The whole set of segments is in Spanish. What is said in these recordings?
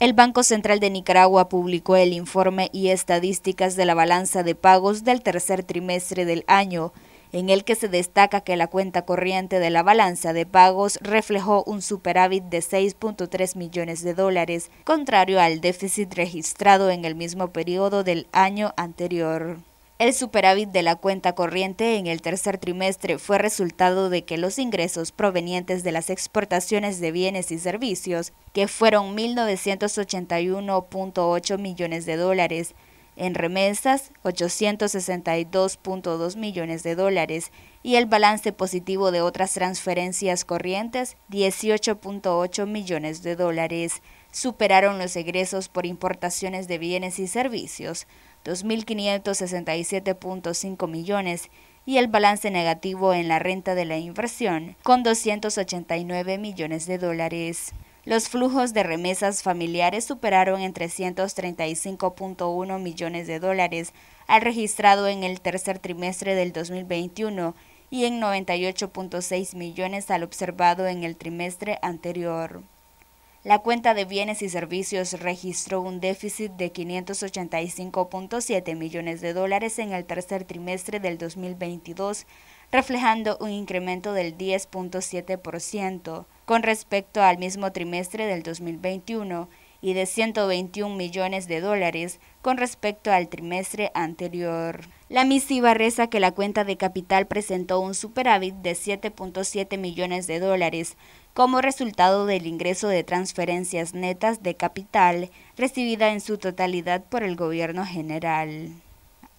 El Banco Central de Nicaragua publicó el informe y estadísticas de la balanza de pagos del tercer trimestre del año, en el que se destaca que la cuenta corriente de la balanza de pagos reflejó un superávit de 6.3 millones de dólares, contrario al déficit registrado en el mismo periodo del año anterior. El superávit de la cuenta corriente en el tercer trimestre fue resultado de que los ingresos provenientes de las exportaciones de bienes y servicios, que fueron 1.981.8 millones de dólares, en remesas 862.2 millones de dólares y el balance positivo de otras transferencias corrientes 18.8 millones de dólares. Superaron los egresos por importaciones de bienes y servicios 2.567.5 millones y el balance negativo en la renta de la inversión con 289 millones de dólares. Los flujos de remesas familiares superaron en 335.1 millones de dólares al registrado en el tercer trimestre del 2021 y en 98.6 millones al observado en el trimestre anterior. La cuenta de bienes y servicios registró un déficit de 585.7 millones de dólares en el tercer trimestre del 2022, reflejando un incremento del 10.7% con respecto al mismo trimestre del 2021 y de 121 millones de dólares con respecto al trimestre anterior. La misiva reza que la cuenta de capital presentó un superávit de 7.7 millones de dólares como resultado del ingreso de transferencias netas de capital recibida en su totalidad por el gobierno general.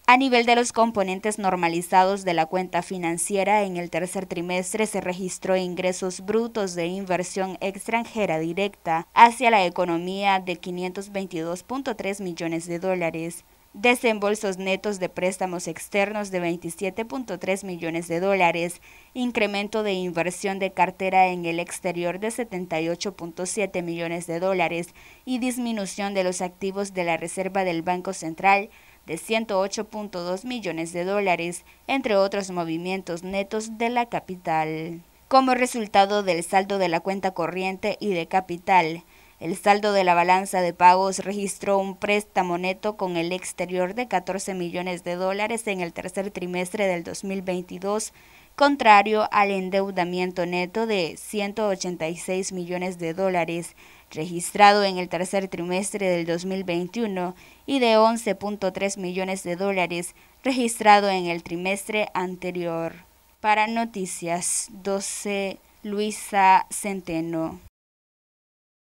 A nivel de los componentes normalizados de la cuenta financiera, en el tercer trimestre se registró ingresos brutos de inversión extranjera directa hacia la economía de 522.3 millones de dólares, desembolsos netos de préstamos externos de 27.3 millones de dólares, incremento de inversión de cartera en el exterior de 78.7 millones de dólares. Y disminución de los activos de la Reserva del Banco Central de 108.2 millones de dólares, entre otros movimientos netos de la capital. Como resultado del saldo de la cuenta corriente y de capital, el saldo de la balanza de pagos registró un préstamo neto con el exterior de 14 millones de dólares en el tercer trimestre del 2022, contrario al endeudamiento neto de 186 millones de dólares registrado en el tercer trimestre del 2021 y de 11.3 millones de dólares registrado en el trimestre anterior. Para Noticias 12, Luisa Centeno.